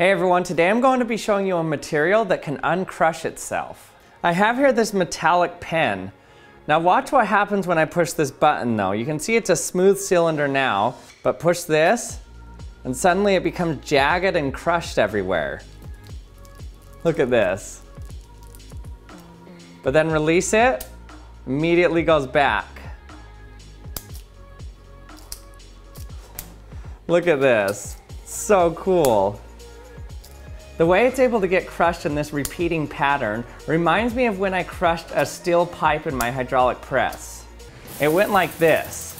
Hey everyone, today I'm going to be showing you a material that can uncrush itself. I have here this metallic pen. Now watch what happens when I push this button though. You can see it's a smooth cylinder now, but push this and suddenly it becomes jagged and crushed everywhere. Look at this. But then release it, immediately goes back. Look at this, so cool. The way it's able to get crushed in this repeating pattern reminds me of when I crushed a steel pipe in my hydraulic press. It went like this.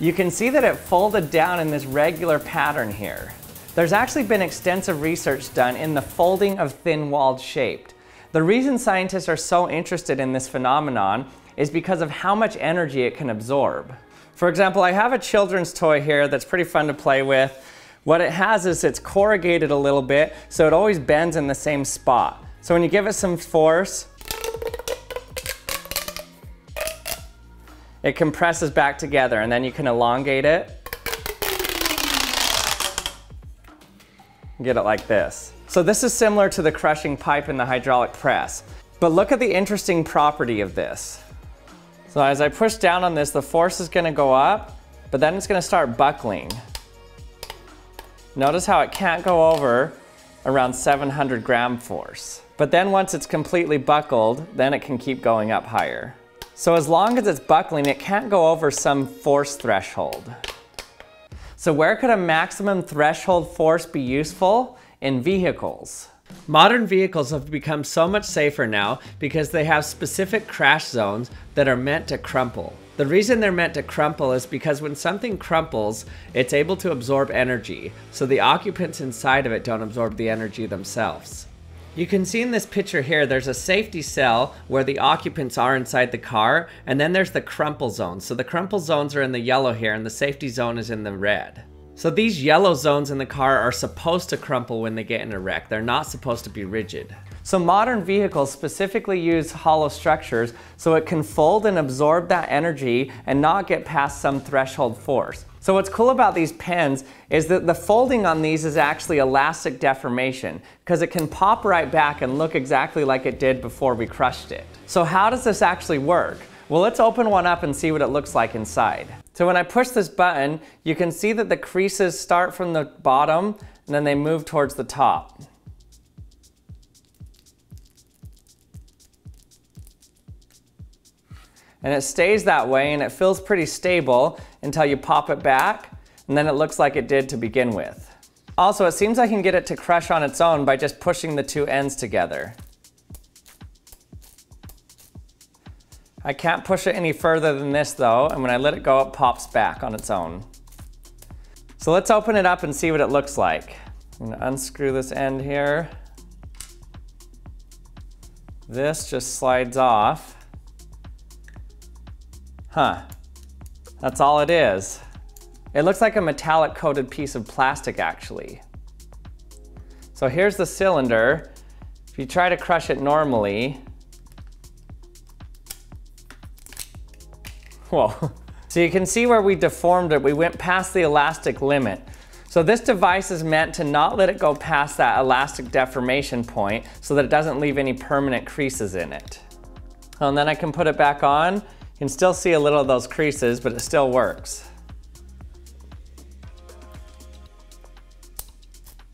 You can see that it folded down in this regular pattern here. There's actually been extensive research done in the folding of thin-walled shaped. The reason scientists are so interested in this phenomenon is because of how much energy it can absorb. For example, I have a children's toy here that's pretty fun to play with. What it has is it's corrugated a little bit, so it always bends in the same spot. So when you give it some force, it compresses back together and then you can elongate it. Get it like this. So this is similar to the crushing pipe in the hydraulic press. But look at the interesting property of this. So as I push down on this, the force is gonna go up, but then it's gonna start buckling. Notice how it can't go over around 700 gram force. But then once it's completely buckled, then it can keep going up higher. So as long as it's buckling, it can't go over some force threshold. So where could a maximum threshold force be useful? In vehicles. Modern vehicles have become so much safer now because they have specific crash zones that are meant to crumple. The reason they're meant to crumple is because when something crumples, it's able to absorb energy, so the occupants inside of it don't absorb the energy themselves. You can see in this picture here, there's a safety cell where the occupants are inside the car, and then there's the crumple zone. So the crumple zones are in the yellow here, and the safety zone is in the red. So these yellow zones in the car are supposed to crumple when they get in a wreck. They're not supposed to be rigid. So modern vehicles specifically use hollow structures so it can fold and absorb that energy and not get past some threshold force. So what's cool about these pens is that the folding on these is actually elastic deformation because it can pop right back and look exactly like it did before we crushed it. So how does this actually work? Well, let's open one up and see what it looks like inside. So when I push this button, you can see that the creases start from the bottom and then they move towards the top. And it stays that way and it feels pretty stable until you pop it back and then it looks like it did to begin with. Also, it seems I can get it to crush on its own by just pushing the two ends together. I can't push it any further than this though, and when I let it go, it pops back on its own. So let's open it up and see what it looks like. I'm gonna unscrew this end here. This just slides off. Huh, that's all it is. It looks like a metallic coated piece of plastic actually. So here's the cylinder. If you try to crush it normally, whoa. So you can see where we deformed it. We went past the elastic limit. So this device is meant to not let it go past that elastic deformation point so that it doesn't leave any permanent creases in it. And then I can put it back on. You can still see a little of those creases, but it still works.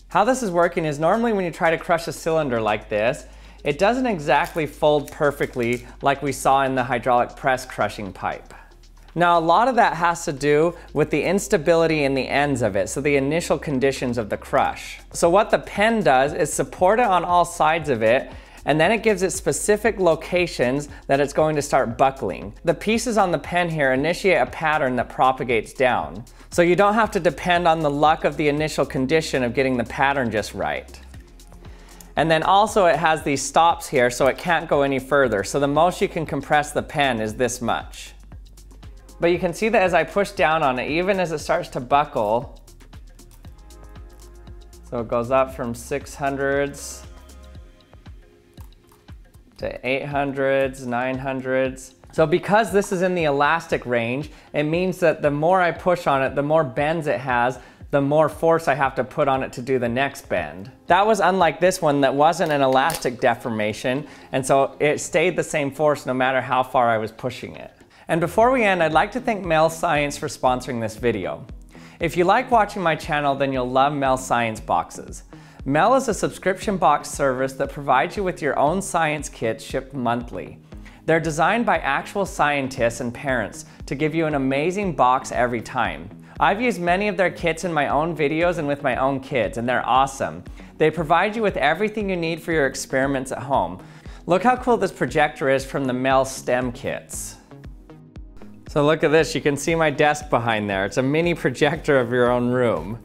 How this is working is normally when you try to crush a cylinder like this, it doesn't exactly fold perfectly like we saw in the hydraulic press crushing pipe. Now, a lot of that has to do with the instability in the ends of it, so the initial conditions of the crush. So what the pen does is support it on all sides of it, and then it gives it specific locations that it's going to start buckling. The pieces on the pen here initiate a pattern that propagates down. So you don't have to depend on the luck of the initial condition of getting the pattern just right. And then also it has these stops here so it can't go any further. So the most you can compress the pen is this much. But you can see that as I push down on it, even as it starts to buckle, so it goes up from 600s to 800s, 900s. So because this is in the elastic range, it means that the more I push on it, the more bends it has, the more force I have to put on it to do the next bend. That was unlike this one that wasn't an elastic deformation, and so it stayed the same force no matter how far I was pushing it. And before we end, I'd like to thank Mel Science for sponsoring this video. If you like watching my channel, then you'll love Mel Science boxes. Mel is a subscription box service that provides you with your own science kits shipped monthly. They're designed by actual scientists and parents to give you an amazing box every time. I've used many of their kits in my own videos and with my own kids, and they're awesome. They provide you with everything you need for your experiments at home. Look how cool this projector is from the Mel STEM kits. So look at this, you can see my desk behind there. It's a mini projector of your own room.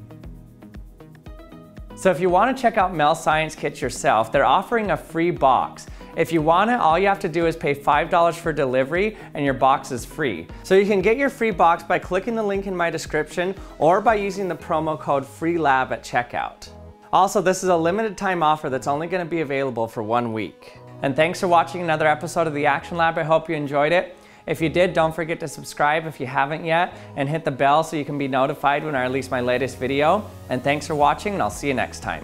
So if you want to check out Mel Science Kits yourself, they're offering a free box. If you want it, all you have to do is pay $5 for delivery and your box is free. So you can get your free box by clicking the link in my description or by using the promo code FREELAB at checkout. Also, this is a limited time offer that's only going to be available for one week. And thanks for watching another episode of the Action Lab. I hope you enjoyed it. If you did, don't forget to subscribe if you haven't yet and hit the bell so you can be notified when I release my latest video. And thanks for watching and I'll see you next time.